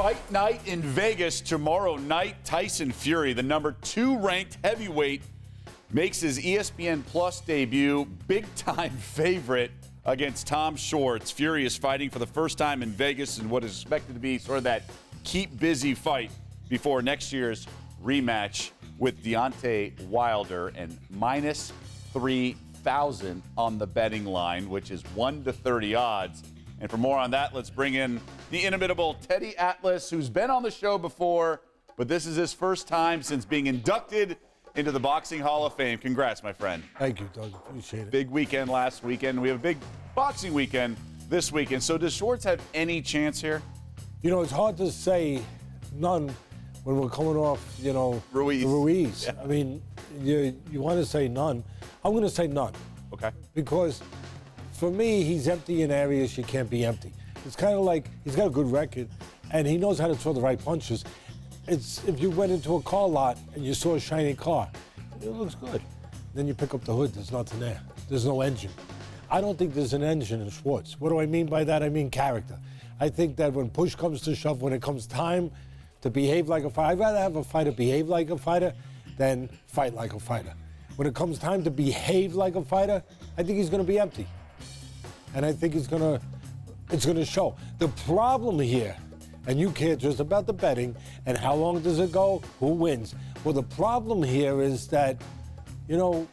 Fight night in Vegas tomorrow night. Tyson Fury, the number two ranked heavyweight, makes his ESPN Plus debut. Big time favorite against Tom Schwarz. Fury is fighting for the first time in Vegas in what is expected to be sort of that keep busy fight before next year's rematch with Deontay Wilder and minus 3,000 on the betting line, which is 1 to 30 odds. And for more on that, let's bring in the inimitable Teddy Atlas, who's been on the show before, but this is his first time since being inducted into the Boxing Hall of Fame. Congrats, my friend. Thank you, Doug. Appreciate it. Big weekend last weekend. We have a big boxing weekend this weekend. So does Schwarz have any chance here? You know, it's hard to say none when we're coming off, you know, Ruiz. Ruiz. Yeah. I mean, you you want to say none. I'm going to say none Okay. because for me, he's empty in areas you can't be empty. It's kind of like he's got a good record and he knows how to throw the right punches. It's if you went into a car lot and you saw a shiny car, it looks good. Then you pick up the hood, there's nothing there. There's no engine. I don't think there's an engine in Schwarz. What do I mean by that? I mean character. I think that when push comes to shove, when it comes time to behave like a fighter, I'd rather have a fighter behave like a fighter than fight like a fighter. When it comes time to behave like a fighter, I think he's going to be empty. And I think going to, it's going to show. The problem here, and you care just about the betting and how long does it go, who wins. Well, the problem here is that, you know,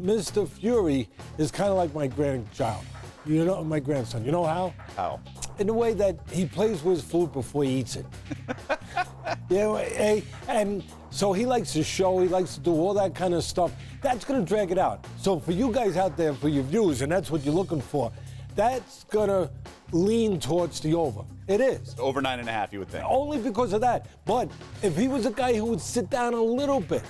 Mr. Fury is kind of like my grandchild. You know, my grandson. You know how? How? in the way that he plays with his food before he eats it. you know, eh, and so he likes to show, he likes to do all that kind of stuff. That's going to drag it out. So for you guys out there, for your views, and that's what you're looking for, that's going to lean towards the over. It is. Over nine and a half, you would think. Only because of that. But if he was a guy who would sit down a little bit,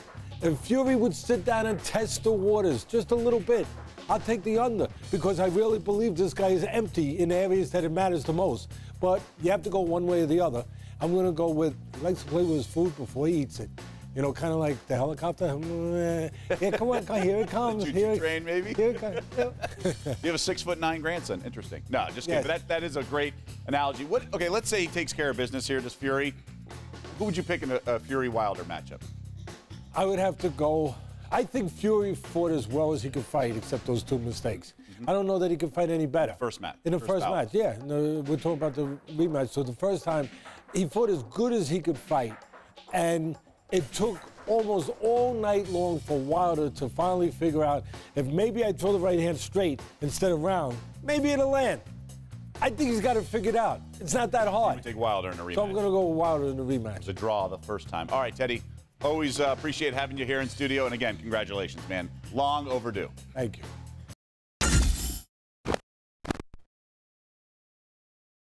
if Fury would sit down and test the waters just a little bit, I'll take the under because I really believe this guy is empty in areas that it matters the most. But you have to go one way or the other. I'm going to go with he likes to play with his food before he eats it. You know, kind of like the helicopter. Yeah, come on, come, here it comes. Choo-choo here train, maybe? Here it comes. You have a six foot nine grandson. Interesting. No, just kidding. Yes. But that, that is a great analogy. What? Okay, let's say he takes care of business here. Does Fury? Who would you pick in a, a Fury Wilder matchup? I would have to go. I think Fury fought as well as he could fight, except those two mistakes. Mm-hmm. I don't know that he could fight any better. First match. In the First first, match, yeah. No, we're talking about the rematch. So the first time, he fought as good as he could fight, and it took almost all night long for Wilder to finally figure out if maybe I throw the right hand straight instead of round, maybe it'll land. I think he's got it figured out. It's not that hard. We take Wilder in a rematch. So I'm going to go with Wilder in the rematch. It was a draw the first time. All right, Teddy. Always uh, appreciate having you here in studio. And again, congratulations, man. Long overdue. Thank you.